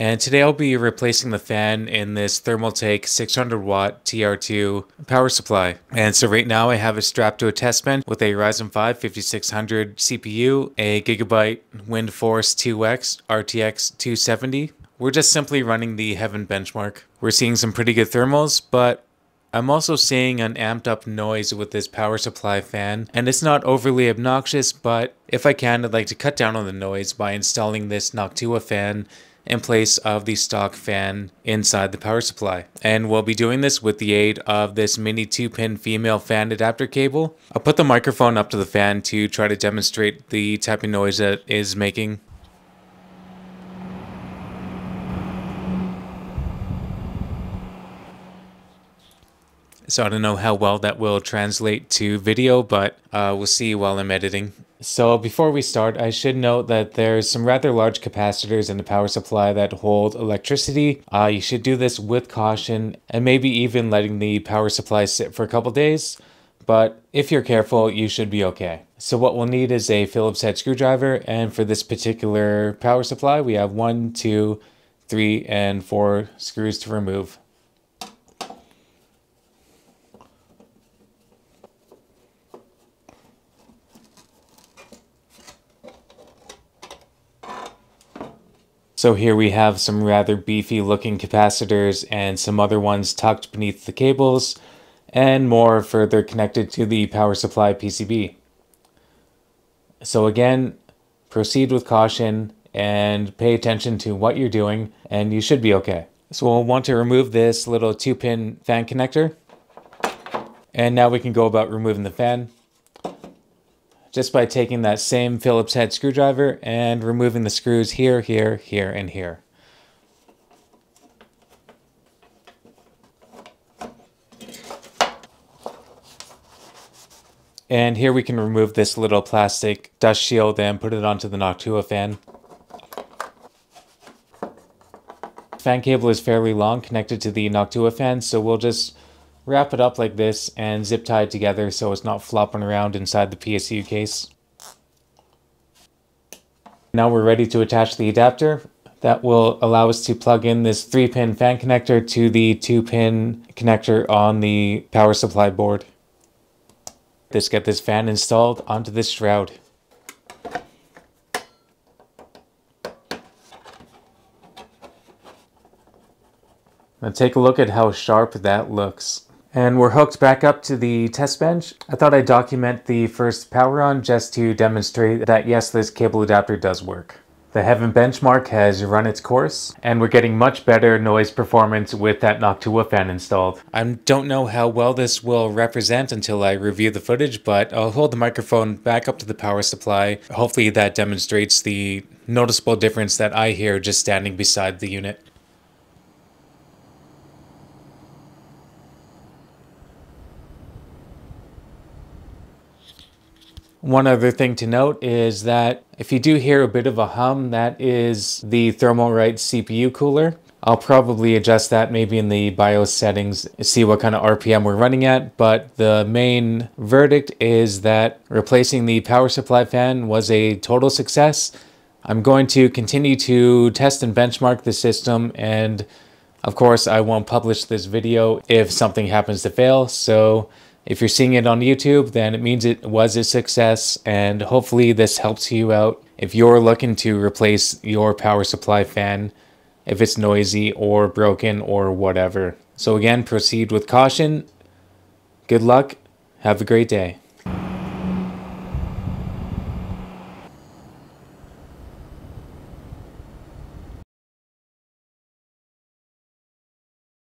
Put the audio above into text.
and today I'll be replacing the fan in this Thermaltake 600 watt TR2 power supply. And so right now I have it strapped to a test bench with a Ryzen 5 5600 CPU, a Gigabyte WindForce 2X RTX 270. We're just simply running the Heaven benchmark. We're seeing some pretty good thermals, but I'm also seeing an amped up noise with this power supply fan, and it's not overly obnoxious, but if I can, I'd like to cut down on the noise by installing this Noctua fan in place of the stock fan inside the power supply. And we'll be doing this with the aid of this mini 2-pin female fan adapter cable. I'll put the microphone up to the fan to try to demonstrate the of noise that it is making. So I don't know how well that will translate to video, but uh, we'll see while I'm editing. So before we start, I should note that there's some rather large capacitors in the power supply that hold electricity. Uh, you should do this with caution and maybe even letting the power supply sit for a couple days. But if you're careful, you should be okay. So what we'll need is a Phillips head screwdriver. And for this particular power supply, we have one, two, three, and four screws to remove. So here we have some rather beefy looking capacitors and some other ones tucked beneath the cables and more further connected to the power supply PCB. So again, proceed with caution and pay attention to what you're doing and you should be okay. So we'll want to remove this little two pin fan connector. And now we can go about removing the fan just by taking that same Phillips head screwdriver and removing the screws here, here, here, and here. And here we can remove this little plastic dust shield and put it onto the Noctua fan. Fan cable is fairly long connected to the Noctua fan, so we'll just wrap it up like this and zip tie it together so it's not flopping around inside the PSU case. Now we're ready to attach the adapter. That will allow us to plug in this 3-pin fan connector to the 2-pin connector on the power supply board. Let's get this fan installed onto this shroud. Now take a look at how sharp that looks. And we're hooked back up to the test bench. I thought I'd document the first power on just to demonstrate that yes, this cable adapter does work. The Heaven benchmark has run its course, and we're getting much better noise performance with that Noctua fan installed. I don't know how well this will represent until I review the footage, but I'll hold the microphone back up to the power supply. Hopefully that demonstrates the noticeable difference that I hear just standing beside the unit. One other thing to note is that if you do hear a bit of a hum, that is the Thermalright CPU cooler. I'll probably adjust that maybe in the BIOS settings, see what kind of RPM we're running at, but the main verdict is that replacing the power supply fan was a total success. I'm going to continue to test and benchmark the system and of course I won't publish this video if something happens to fail, so if you're seeing it on YouTube, then it means it was a success, and hopefully this helps you out if you're looking to replace your power supply fan if it's noisy or broken or whatever. So again, proceed with caution. Good luck. Have a great day.